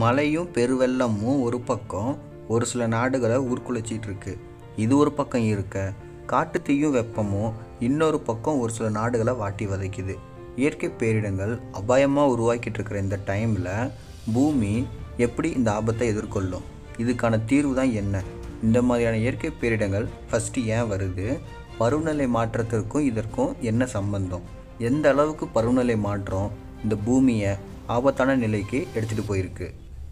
மழையும் பெருவெள்ளமும் ஒரு பக்கம் ஒரு சில நாடுகளை உருக்குலைச்சிட்டு இருக்கு இது ஒரு பக்கம் இருக்க காட்டுத்தீயும் வெப்பமும் இன்னொரு பக்கம் ஒரு சில நாடுகளை வாட்டி வதைக்குது. இயற்கை பேரிடங்கள் அபாயமாக உருவாக்கிட்டு இருக்கிற இந்த டைமில் பூமி எப்படி இந்த ஆபத்தை எதிர்கொள்ளும்? இதுக்கான தீர்வு தான் என்ன? இந்த மாதிரியான இயற்கை பேரிடங்கள் ஃபஸ்ட்டு ஏன் வருது? பருவநிலை மாற்றத்திற்கும் இதற்கும் என்ன சம்பந்தம்? எந்த அளவுக்கு பருவநிலை மாற்றம் இந்த பூமியை ஆபத்தான நிலைக்கு எடுத்துகிட்டு போயிருக்கு?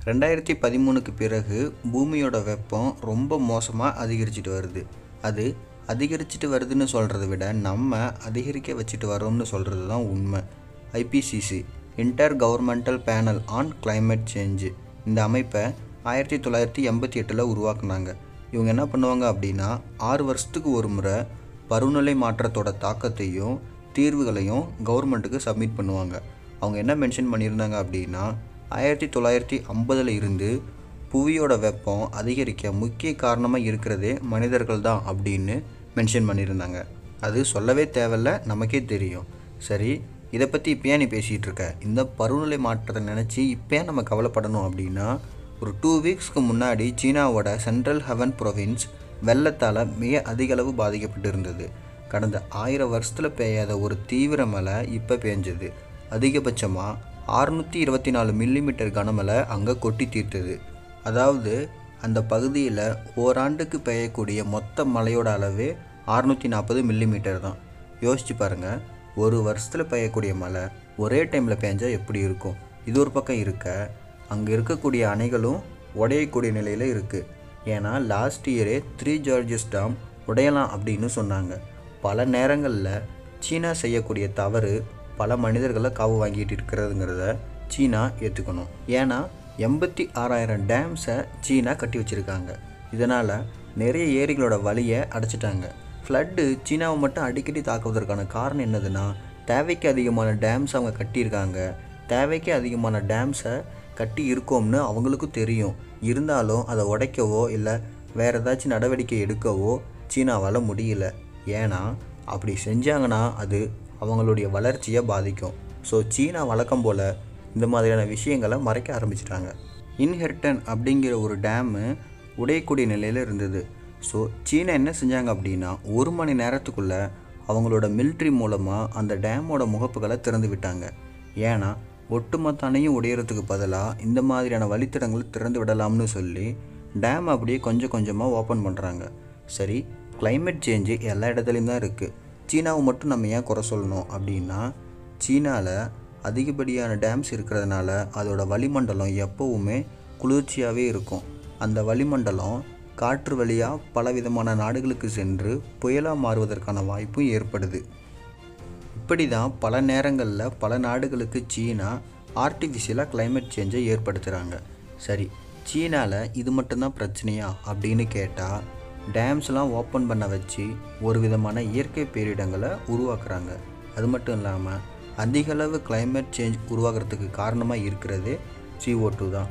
ரெண்டாயிரத்தி பதிமூணுக்கு பிறகு பூமியோட வெப்பம் ரொம்ப மோசமாக அதிகரிச்சிட்டு வருது. அது அதிகரிச்சிட்டு வருதுன்னு சொல்கிறத விட நம்ம அதிகரிக்க வச்சுட்டு வரோம்னு சொல்கிறது தான் உண்மை. IPCC intergovernmental panel on climate change இந்த அமைப்பை ஆயிரத்தி தொள்ளாயிரத்தி எண்பத்தி எட்டில் உருவாக்குனாங்க. இவங்க என்ன பண்ணுவாங்க அப்படின்னா ஆறு வருஷத்துக்கு ஒரு முறை பருவநிலை மாற்றத்தோட தாக்கத்தையும் தீர்வுகளையும் கவர்மெண்ட்டுக்கு சப்மிட் பண்ணுவாங்க. அவங்க என்ன மென்ஷன் பண்ணியிருந்தாங்க அப்படின்னா ஆயிரத்தி தொள்ளாயிரத்தி ஐம்பதில் இருந்து புவியோட வெப்பம் அதிகரிக்க முக்கிய காரணமாக இருக்கிறதே மனிதர்கள் தான் அப்படின்னு மென்ஷன் பண்ணியிருந்தாங்க. அது சொல்லவே தேவையில்ல நமக்கே தெரியும். சரி இதை பற்றி இப்போயே நீ பேசிகிட்டு இருக்க? இந்த பருவநிலை மாற்றத்தை நினச்சி இப்போ நம்ம கவலைப்படணும் அப்படின்னா ஒரு டூ வீக்ஸ்க்கு முன்னாடி சீனாவோட சென்ட்ரல் ஹெவன் ப்ரொவின்ஸ் வெள்ளத்தால் மிக அதிக அளவு பாதிக்கப்பட்டு இருந்தது. கடந்த ஆயிரம் வருஷத்தில் பெய்யாத ஒரு தீவிர மழை இப்போ பெஞ்சது. அதிகபட்சமாக அறுநூற்றி இருபத்தி நாலு மில்லிமீட்டர் கனமழை அங்கே கொட்டி தீர்த்தது. அதாவது அந்த பகுதியில் ஓராண்டுக்கு பெய்யக்கூடிய மொத்த மழையோட அளவே அறுநூற்றி நாற்பது மில்லிமீட்டர் தான். யோசிச்சு பாருங்கள் ஒரு வருஷத்தில் பெய்யக்கூடிய மழை ஒரே டைமில் பெஞ்சால் எப்படி இருக்கும்? இது ஒரு பக்கம் இருக்க அங்கே இருக்கக்கூடிய அணைகளும் உடையக்கூடிய நிலையில் இருக்குது ஏன்னா லாஸ்ட் இயரே த்ரீ ஜார்ஜஸ் டாம் உடையலாம் அப்படின்னு சொன்னாங்க. பல நேரங்களில் சீனா செய்யக்கூடிய தவறு பல மனிதர்களை காவு வாங்கிட்டு இருக்கிறதுங்கிறத சீனா ஏற்றுக்கணும் ஏன்னா எண்பத்தி ஆறாயிரம் டேம்ஸை சீனா கட்டி வச்சுருக்காங்க. இதனால் நிறைய ஏரிகளோட வழியை அடைச்சிட்டாங்க. ஃப்ளட்டு சீனாவை மட்டும் அடிக்கடி தாக்குவதற்கான காரணம் என்னதுன்னா தேவைக்கு அதிகமான டேம்ஸ் அவங்க கட்டியிருக்காங்க. தேவைக்கு அதிகமான டேம்ஸை கட்டி இருக்கோம்னு அவங்களுக்கும் தெரியும். இருந்தாலும் அதை உடைக்கவோ இல்லை வேறு ஏதாச்சும் நடவடிக்கை எடுக்கவோ சீனாவால் முடியல. ஏன்னா அப்படி செஞ்சாங்கன்னா அது அவங்களுடைய வளர்ச்சியை பாதிக்கும். ஸோ சீனா வழக்கம் போல் இந்த மாதிரியான விஷயங்களை மறைக்க ஆரம்பிச்சிட்டாங்க. இன்ஹெர்டன் அப்படிங்கிற ஒரு டேமு உடையக்கூடிய நிலையில் இருந்தது. ஸோ சீனா என்ன செஞ்சாங்க அப்படின்னா ஒரு மணி நேரத்துக்குள்ளே அவங்களோட மிலிட்ரி மூலமாக அந்த டேமோட முகப்புகளை திறந்து விட்டாங்க. ஏன்னா ஒட்டுமொத்த அணையும் உடையறதுக்கு பதிலாக இந்த மாதிரியான வழித்தடங்களை திறந்து விடலாம்னு சொல்லி டேம் அப்படியே கொஞ்சம் கொஞ்சமாக ஓப்பன் பண்ணுறாங்க சரி கிளைமேட் சேஞ்சு எல்லா இடத்துலையும் தான் இருக்குது சீனாவை மட்டும் நம்ம ஏன் குறை சொல்லணும் அப்படின்னா சீனாவில் அதிகப்படியான டேம்ஸ் இருக்கிறதுனால அதோட வளிமண்டலம் எப்போவுமே குளிர்ச்சியாகவே இருக்கும். அந்த வளிமண்டலம் காற்று வழியாக பலவிதமான நாடுகளுக்கு சென்று புயலாக மாறுவதற்கான வாய்ப்பும் ஏற்படுது. இப்படி தான் பல நேரங்களில் பல நாடுகளுக்கு சீனா ஆர்டிஃபிஷியலாக கிளைமேட் சேஞ்சை ஏற்படுத்துகிறாங்க சரி சீனாவில் இது மட்டும்தான் பிரச்சனையா அப்படின்னு கேட்டால் டேம்ஸ்லாம் ஓப்பன் பண்ண வச்சு ஒரு விதமான இயற்கை பேரிடங்களை உருவாக்குறாங்க. அது மட்டும் இல்லாமல் அதிகளவு கிளைமேட் சேஞ்ச் உருவாகிறதுக்கு காரணமாக இருக்கிறதே CO2 தான்.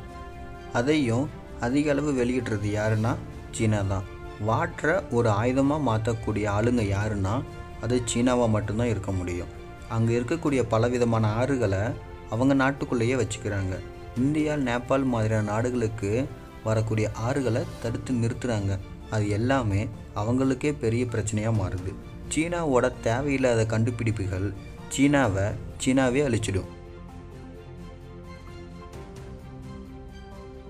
அதையும் அதிக அளவு வெளியிடுறது யாருன்னா சீனா தான். வாட்டரை ஒரு ஆயுதமாக மாற்றக்கூடிய ஆளுங்க யாருன்னா அது சீனாவாக மட்டும்தான் இருக்க முடியும். அங்கே இருக்கக்கூடிய பலவிதமான ஆறுகளை அவங்க நாட்டுக்குள்ளேயே வச்சுக்கிறாங்க. இந்தியா நேபாள் மாதிரியான நாடுகளுக்கு வரக்கூடிய ஆறுகளை தடுத்து நிறுத்துகிறாங்க அது எல்லாமே அவங்களுக்கே பெரிய பிரச்சனையாக மாறுது. சீனாவோட தேவையில்லாத கண்டுபிடிப்புகள் சீனாவை சீனாவே அழிச்சிடும்.